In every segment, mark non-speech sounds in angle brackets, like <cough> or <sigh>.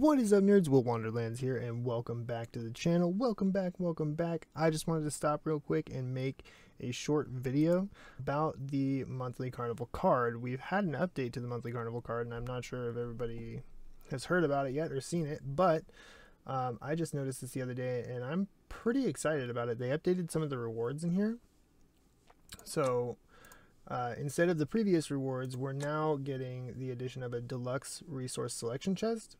What is up nerds, Will Wanderlands here and welcome back to the channel. Welcome back, welcome back. I just wanted to stop real quick and make a short video about the monthly carnival card. We've had an update to the monthly carnival card and I'm not sure if everybody has heard about it yet or seen it, but um, I just noticed this the other day and I'm pretty excited about it. They updated some of the rewards in here. So uh, instead of the previous rewards, we're now getting the addition of a deluxe resource selection chest.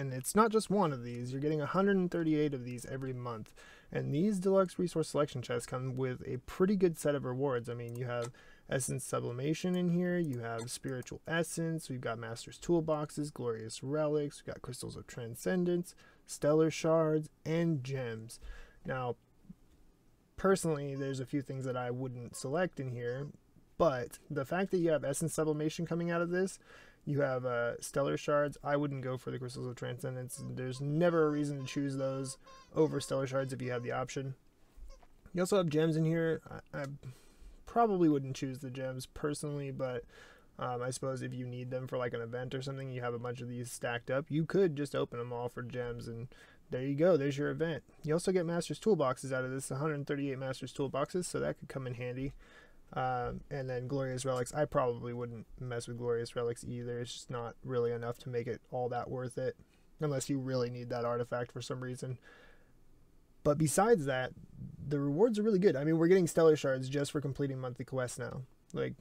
And it's not just one of these, you're getting 138 of these every month. And these deluxe resource selection chests come with a pretty good set of rewards. I mean, you have essence sublimation in here, you have spiritual essence, we've got master's toolboxes, glorious relics, we've got crystals of transcendence, stellar shards, and gems. Now, personally, there's a few things that I wouldn't select in here but the fact that you have essence sublimation coming out of this, you have uh, stellar shards. I wouldn't go for the crystals of transcendence. There's never a reason to choose those over stellar shards if you have the option. You also have gems in here. I, I probably wouldn't choose the gems personally, but um, I suppose if you need them for like an event or something, you have a bunch of these stacked up. You could just open them all for gems and there you go. There's your event. You also get Master's Toolboxes out of this, 138 Master's Toolboxes, so that could come in handy. Um, and then Glorious Relics, I probably wouldn't mess with Glorious Relics either. It's just not really enough to make it all that worth it, unless you really need that artifact for some reason. But besides that, the rewards are really good. I mean, we're getting Stellar Shards just for completing monthly quests now. Like,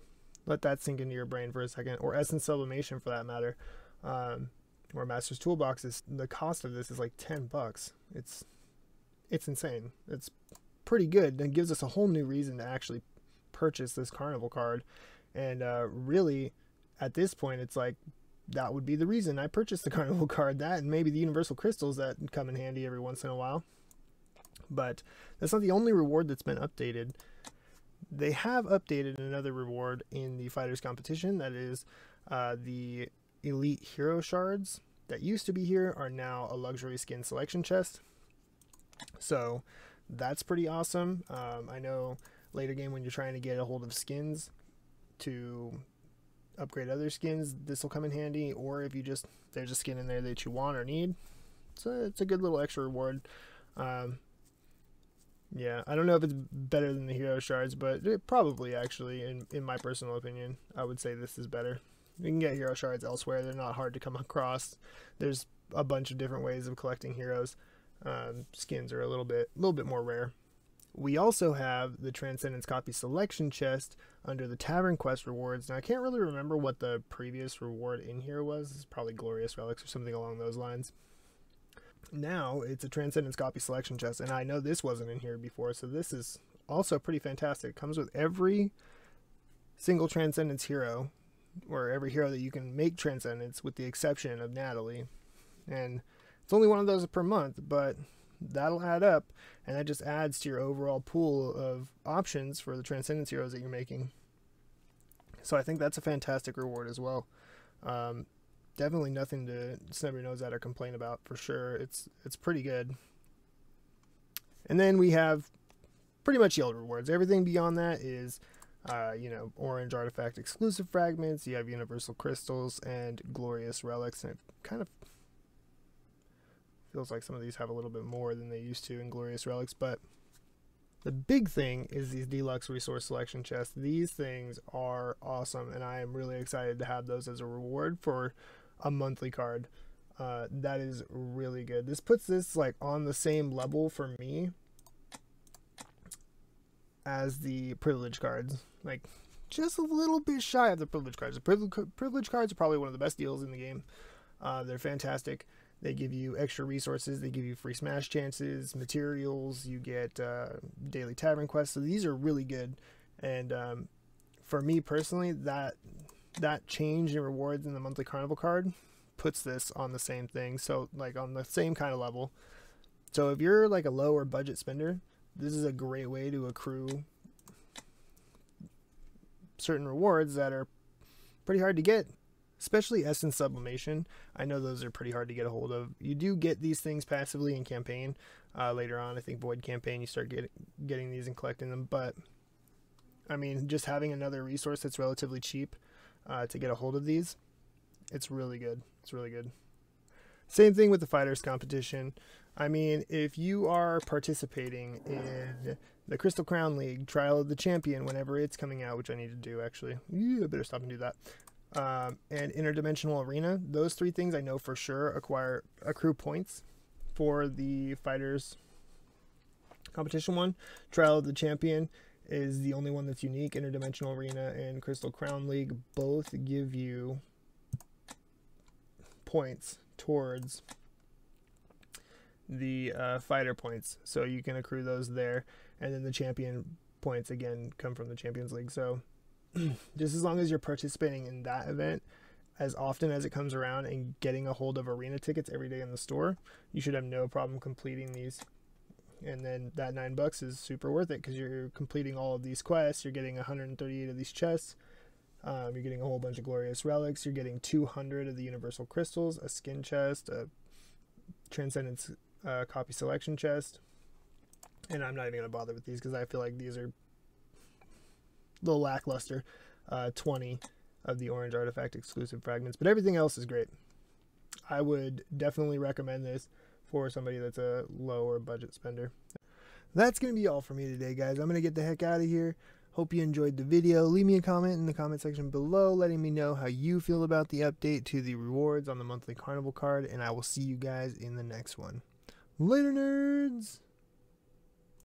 let that sink into your brain for a second, or Essence Sublimation for that matter, um, or Master's Toolboxes. The cost of this is like ten bucks. It's it's insane. It's pretty good. It gives us a whole new reason to actually purchase this carnival card. And uh, really at this point it's like that would be the reason i purchased the <laughs> carnival card. That and maybe the universal crystals that come in handy every once in a while. But that's not the only reward that's been updated. They have updated another reward in the fighters competition. That is uh, the elite hero shards that used to be here are now a luxury skin selection chest. So that's pretty awesome. Um, i know later game when you're trying to get a hold of skins to upgrade other skins, this will come in handy. Or if you just there's a skin in there that you want or need, so it's a good little extra reward. Um, yeah, I don't know if it's better than the hero shards, but it probably actually, in in my personal opinion, I would say this is better. You can get hero shards elsewhere; they're not hard to come <laughs> across. There's a bunch of different ways of collecting heroes. Um, skins are a little bit, a little bit more rare. We also have the Transcendence Copy Selection chest under the Tavern Quest rewards. Now, I can't really remember what the previous reward in here was. It's probably Glorious Relics or something along those lines. Now, it's a Transcendence Copy Selection chest, and I know this wasn't in here before, so this is also pretty fantastic. It comes with every single Transcendence hero, or every hero that you can make Transcendence, with the exception of Natalie. And it's only one of those per month, but that'll add up, and that just adds to your overall pool of options for the Transcendence heroes that you're making. So I think that's a fantastic reward as well. Um, definitely nothing to snub your nose at or complain about for sure. It's it's pretty good. And then we have pretty much yield rewards. Everything beyond that is, uh, you know, orange artifact exclusive fragments. You have universal crystals and glorious relics, and it kind of Feels like some of these have a little bit more than they used to in Glorious Relics, but the big thing is these deluxe resource selection chests. These things are awesome, and I am really excited to have those as a reward for a monthly card. Uh, that is really good. This puts this like on the same level for me as the privilege cards. Like just a little bit shy of the privilege cards. The privilege, privilege cards are probably one of the best deals in the game. Uh, they're fantastic. They give you extra resources. They give you free smash chances, materials. You get uh, daily tavern quests. So these are really good. And um, for me personally, that that change in rewards in the monthly carnival card puts this on the same thing. So like on the same kind of level. So if you're like a lower budget spender, this is a great way to accrue certain rewards that are pretty hard to get especially essence sublimation. I know those are pretty hard to get a hold of. You do get these things passively in campaign uh, later on. I think void campaign you start getting getting these and collecting them, but I mean just having another resource that's relatively cheap uh, to get a hold of these, it's really good. It's really good. Same thing with the fighters competition. I mean, if you are participating in the Crystal Crown League, Trial of the Champion, whenever it's coming out, which I need to do actually, yeah, I better stop and do that. Um, and Interdimensional Arena, those three things I know for sure acquire accrue points for the fighters competition one. Trial of the Champion is the only one that's unique. Interdimensional Arena and Crystal Crown League both give you points towards the uh, fighter points. So you can accrue those there. And then the champion points, again, come from the Champions League. So <clears throat> just as long as you're participating in that event as often as it comes around and getting a hold of arena tickets every day in the store, you should have no problem completing these and then that nine bucks is super worth it because you're completing all of these quests. You're getting 138 of these chests. Um, you're getting a whole bunch of glorious relics. You're getting 200 of the universal crystals, a skin chest, a transcendence uh, copy selection chest. And I'm not even gonna bother with these because I feel like these are little lackluster. Uh, 20 of the orange artifact exclusive fragments, but everything else is great. I would definitely recommend this for somebody that's a lower budget spender. That's going to be all for me today, guys. I'm going to get the heck out of here. Hope you enjoyed the video. Leave me a comment in the comment section below letting me know how you feel about the update to the rewards on the monthly carnival card, and I will see you guys in the next one. Later, nerds!